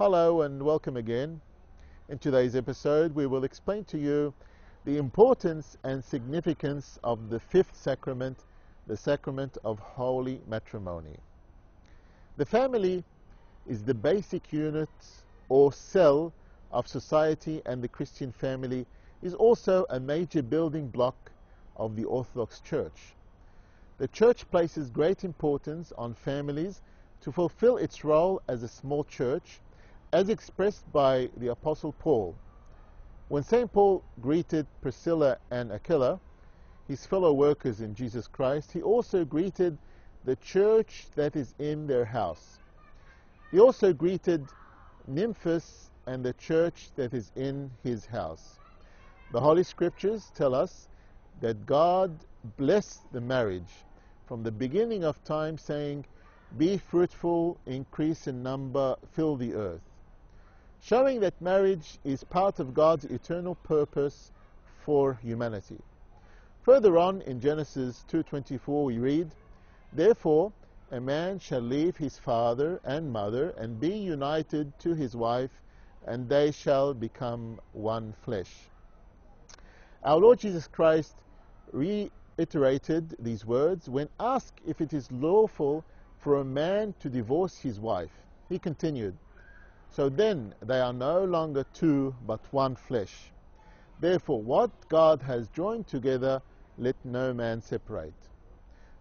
Hello and welcome again. In today's episode, we will explain to you the importance and significance of the fifth sacrament, the sacrament of holy matrimony. The family is the basic unit or cell of society, and the Christian family is also a major building block of the Orthodox Church. The Church places great importance on families to fulfill its role as a small church, as expressed by the Apostle Paul. When St. Paul greeted Priscilla and Aquila, his fellow workers in Jesus Christ, he also greeted the church that is in their house. He also greeted Nymphas and the church that is in his house. The Holy Scriptures tell us that God blessed the marriage from the beginning of time, saying, Be fruitful, increase in number, fill the earth. Showing that marriage is part of God's eternal purpose for humanity. Further on in Genesis 2:24 we read, Therefore a man shall leave his father and mother and be united to his wife, and they shall become one flesh. Our Lord Jesus Christ reiterated these words when asked if it is lawful for a man to divorce his wife. He continued, So then they are no longer two, but one flesh. Therefore, what God has joined together, let no man separate.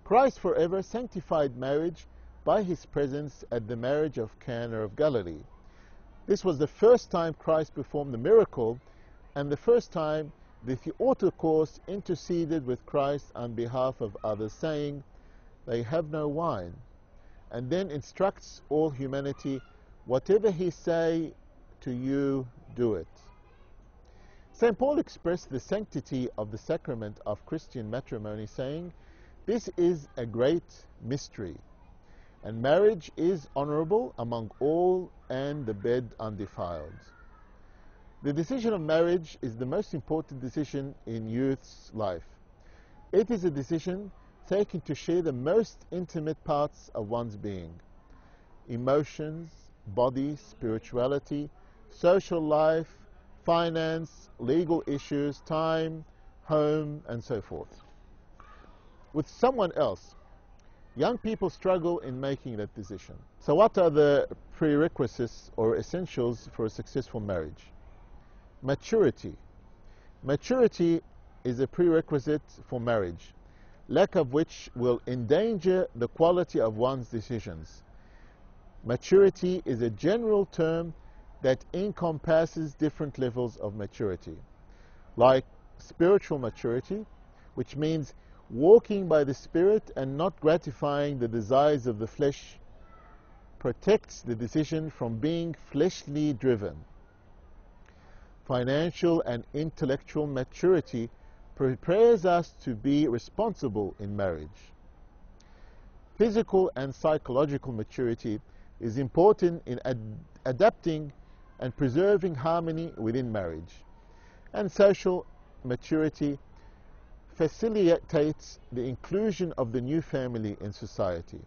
Christ forever sanctified marriage by his presence at the marriage of Cana of Galilee. This was the first time Christ performed the miracle and the first time the Theotokos interceded with Christ on behalf of others, saying, They have no wine, and then instructs all humanity, Whatever he say to you, do it. St. Paul expressed the sanctity of the sacrament of Christian matrimony, saying, This is a great mystery, and marriage is honorable among all, and the bed undefiled. The decision of marriage is the most important decision in youth's life. It is a decision taken to share the most intimate parts of one's being emotions, body, spirituality, social life, finance, legal issues, time, home, and so forth. With someone else, young people struggle in making that decision. So, what are the prerequisites or essentials for a successful marriage? Maturity. Maturity is a prerequisite for marriage, lack of which will endanger the quality of one's decisions. Maturity is a general term that encompasses different levels of maturity, like spiritual maturity, which means walking by the Spirit and not gratifying the desires of the flesh, protects the decision from being fleshly driven financial and intellectual maturity prepares us to be responsible in marriage. Physical and psychological maturity is important in ad adapting and preserving harmony within marriage. And social maturity facilitates the inclusion of the new family in society.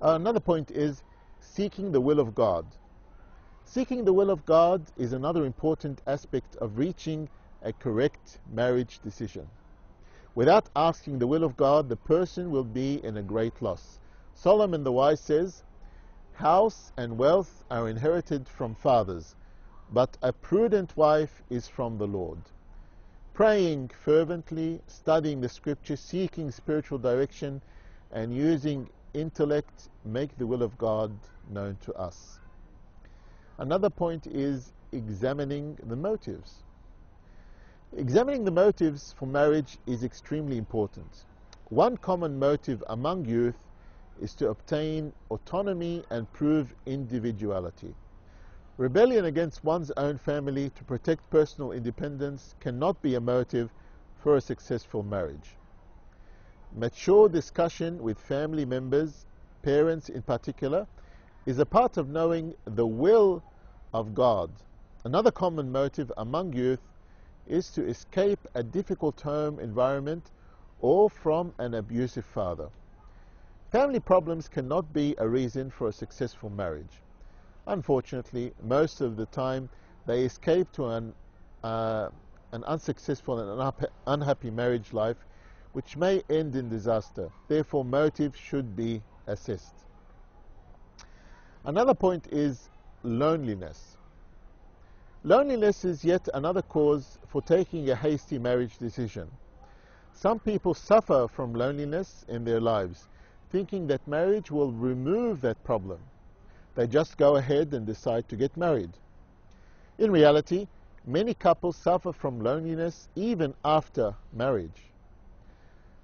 Another point is seeking the will of God. Seeking the will of God is another important aspect of reaching a correct marriage decision. Without asking the will of God, the person will be in a great loss. Solomon the Wise says, House and wealth are inherited from fathers, but a prudent wife is from the Lord. Praying fervently, studying the scripture, seeking spiritual direction, and using intellect make the will of God known to us. Another point is examining the motives. Examining the motives for marriage is extremely important. One common motive among youth is to obtain autonomy and prove individuality. Rebellion against one's own family to protect personal independence cannot be a motive for a successful marriage. Mature discussion with family members, parents in particular, is a part of knowing the will of God. Another common motive among youth is to escape a difficult home environment or from an abusive father. Family problems cannot be a reason for a successful marriage. Unfortunately, most of the time they escape to an, uh, an unsuccessful and unhappy marriage life which may end in disaster. Therefore, motive should be assessed. Another point is loneliness. Loneliness is yet another cause for taking a hasty marriage decision. Some people suffer from loneliness in their lives, thinking that marriage will remove that problem. They just go ahead and decide to get married. In reality, many couples suffer from loneliness even after marriage.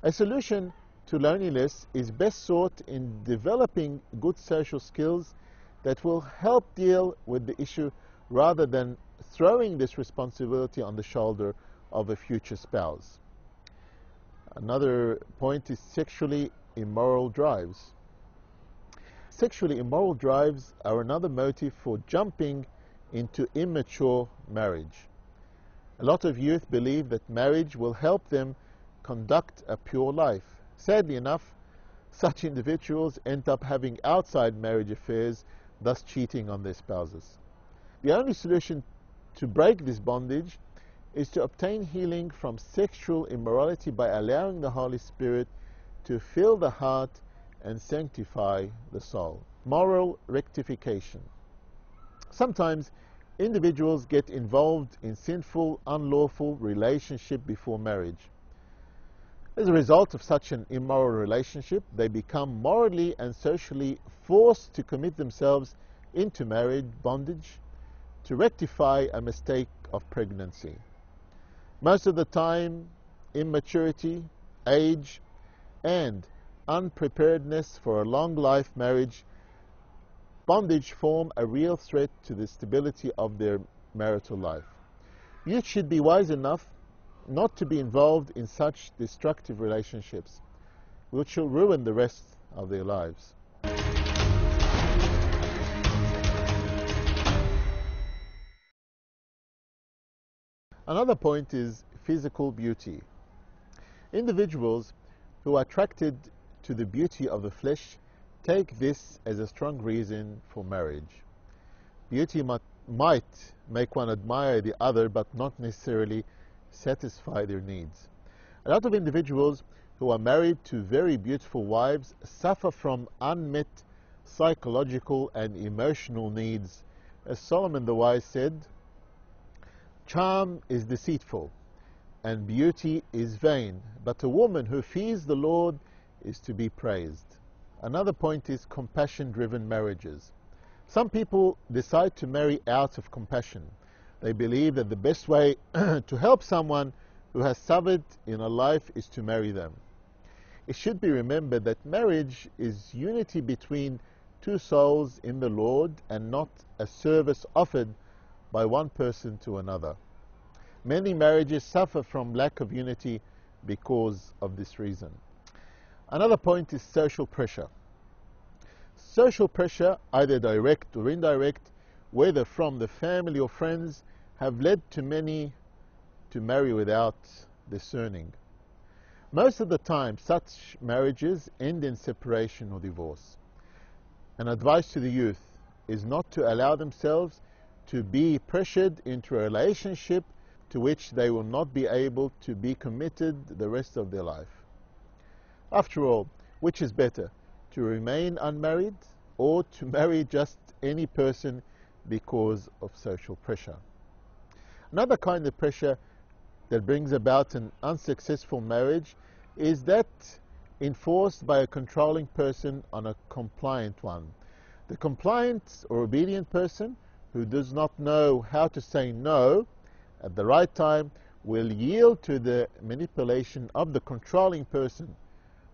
A solution to loneliness is best sought in developing good social skills that will help deal with the issue rather than throwing this responsibility on the shoulder of a future spouse. Another point is sexually immoral drives. Sexually immoral drives are another motive for jumping into immature marriage. A lot of youth believe that marriage will help them conduct a pure life. Sadly enough, such individuals end up having outside marriage affairs, thus cheating on their spouses. The only solution to break this bondage is to obtain healing from sexual immorality by allowing the Holy Spirit to fill the heart and sanctify the soul. Moral rectification. Sometimes individuals get involved in sinful, unlawful relationship before marriage. As a result of such an immoral relationship, they become morally and socially forced to commit themselves into marriage bondage to rectify a mistake of pregnancy. Most of the time, immaturity, age, and unpreparedness for a long life marriage bondage form a real threat to the stability of their marital life. Youth should be wise enough not to be involved in such destructive relationships, which will ruin the rest of their lives. Another point is physical beauty. Individuals who are attracted to the beauty of the flesh take this as a strong reason for marriage. Beauty might make one admire the other, but not necessarily satisfy their needs. A lot of individuals who are married to very beautiful wives suffer from unmet psychological and emotional needs. As Solomon the Wise said, Charm is deceitful, and beauty is vain, but a woman who fears the Lord is to be praised. Another point is compassion-driven marriages. Some people decide to marry out of compassion. They believe that the best way to help someone who has suffered in a life is to marry them. It should be remembered that marriage is unity between two souls in the Lord and not a service offered by one person to another. Many marriages suffer from lack of unity because of this reason. Another point is social pressure. Social pressure, either direct or indirect, whether from the family or friends, have led to many to marry without discerning. Most of the time, such marriages end in separation or divorce. An advice to the youth is not to allow themselves to be pressured into a relationship to which they will not be able to be committed the rest of their life. After all, which is better, to remain unmarried or to marry just any person because of social pressure? Another kind of pressure that brings about an unsuccessful marriage is that enforced by a controlling person on a compliant one. The compliant or obedient person who does not know how to say no at the right time will yield to the manipulation of the controlling person,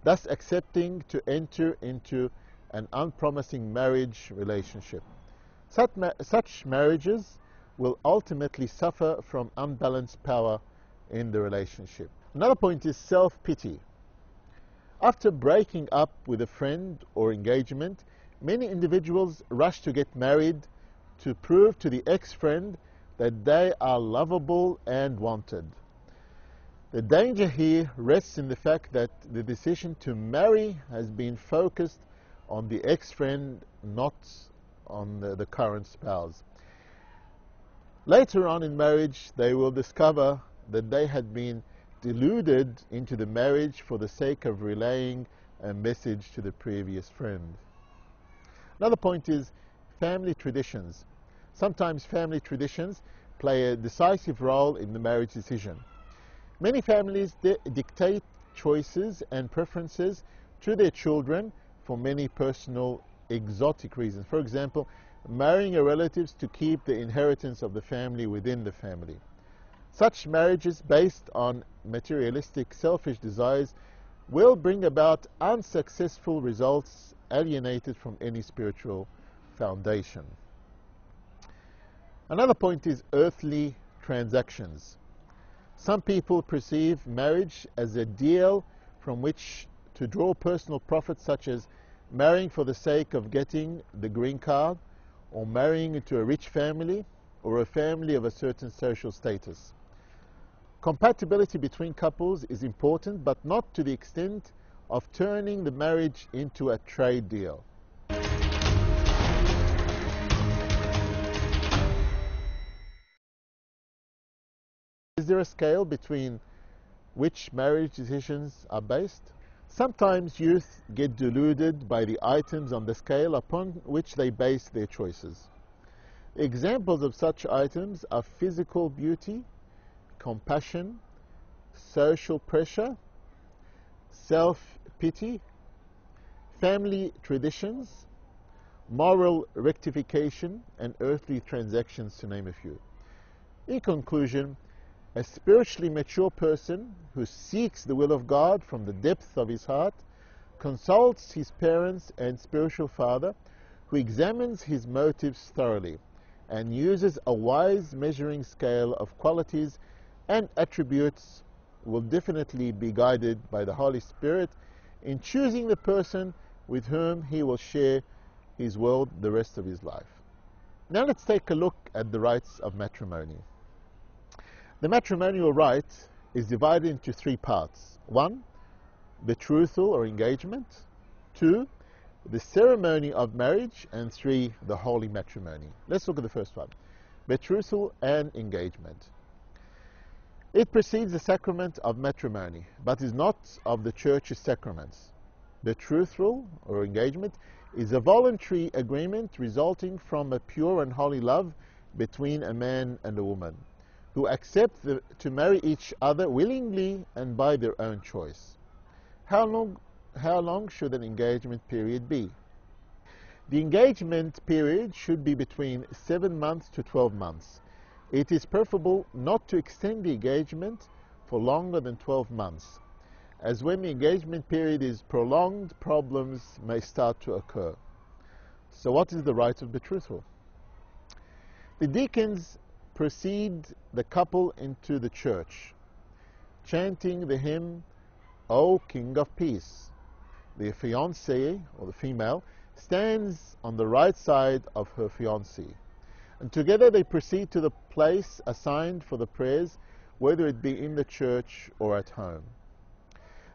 thus accepting to enter into an unpromising marriage relationship. Such, ma such marriages will ultimately suffer from unbalanced power in the relationship. Another point is self-pity. After breaking up with a friend or engagement, many individuals rush to get married to prove to the ex-friend that they are lovable and wanted. The danger here rests in the fact that the decision to marry has been focused on the ex-friend, not on the, the current spouse. Later on in marriage, they will discover that they had been deluded into the marriage for the sake of relaying a message to the previous friend. Another point is family traditions. Sometimes family traditions play a decisive role in the marriage decision. Many families di dictate choices and preferences to their children for many personal exotic reasons. For example, marrying a relative to keep the inheritance of the family within the family. Such marriages based on materialistic, selfish desires will bring about unsuccessful results alienated from any spiritual foundation. Another point is earthly transactions. Some people perceive marriage as a deal from which to draw personal profit, such as marrying for the sake of getting the green card, or marrying into a rich family, or a family of a certain social status. Compatibility between couples is important, but not to the extent of turning the marriage into a trade deal. Is there a scale between which marriage decisions are based? Sometimes youth get deluded by the items on the scale upon which they base their choices. Examples of such items are physical beauty, compassion, social pressure, self-pity, family traditions, moral rectification, and earthly transactions, to name a few. In conclusion, a spiritually mature person who seeks the will of God from the depth of his heart consults his parents and spiritual father, who examines his motives thoroughly and uses a wise measuring scale of qualities and attributes will definitely be guided by the Holy Spirit in choosing the person with whom he will share his world the rest of his life. Now let's take a look at the rites of matrimony. The matrimonial rite is divided into three parts. One, betrothal or engagement. Two, the ceremony of marriage. And three, the holy matrimony. Let's look at the first one. Betrothal and engagement. It precedes the sacrament of matrimony, but is not of the church's sacraments. Betrothal, or engagement, is a voluntary agreement resulting from a pure and holy love between a man and a woman, who accept the, to marry each other willingly and by their own choice. How long, how long should an engagement period be? The engagement period should be between 7 months to 12 months it is preferable not to extend the engagement for longer than 12 months, as when the engagement period is prolonged, problems may start to occur. So what is the rite of betrothal? The deacons precede the couple into the church, chanting the hymn, O King of Peace. The fiancée, or the female, stands on the right side of her fiancé. And together they proceed to the place assigned for the prayers, whether it be in the church or at home.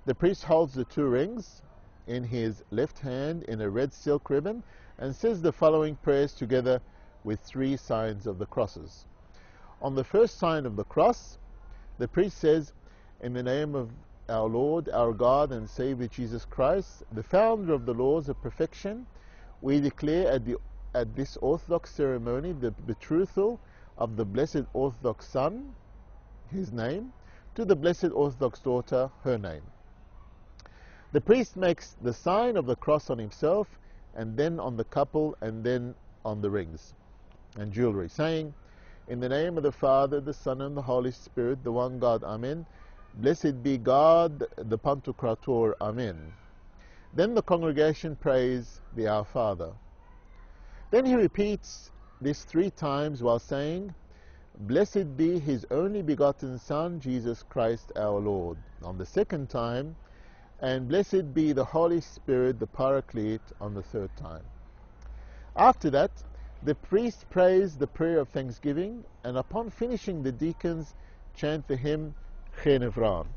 The priest holds the two rings in his left hand in a red silk ribbon and says the following prayers together with three signs of the crosses. On the first sign of the cross, the priest says, In the name of our Lord, our God and Savior Jesus Christ, the founder of the laws of perfection, we declare at the at this Orthodox ceremony the betrothal of the Blessed Orthodox Son, his name, to the Blessed Orthodox Daughter, her name. The priest makes the sign of the cross on himself, and then on the couple, and then on the rings and jewelry, saying, In the name of the Father, the Son, and the Holy Spirit, the one God, Amen. Blessed be God, the Pantocrator, Amen. Then the congregation prays the Our Father. Then he repeats this three times while saying, Blessed be his only begotten Son, Jesus Christ our Lord. On the second time, and blessed be the Holy Spirit, the Paraclete, on the third time. After that, the priest prays the prayer of thanksgiving, and upon finishing, the deacons chant the hymn Chenevran.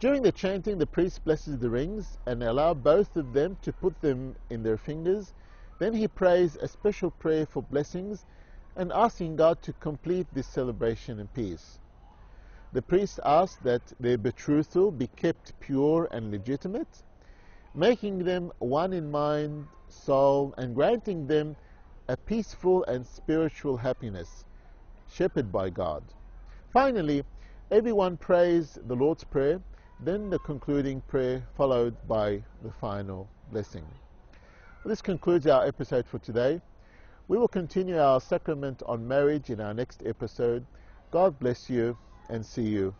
During the chanting, the priest blesses the rings and allow both of them to put them in their fingers. Then he prays a special prayer for blessings and asking God to complete this celebration in peace. The priest asks that their betrothal be kept pure and legitimate, making them one in mind, soul, and granting them a peaceful and spiritual happiness, shepherded by God. Finally, everyone prays the Lord's Prayer, then the concluding prayer, followed by the final blessing. This concludes our episode for today. We will continue our sacrament on marriage in our next episode. God bless you and see you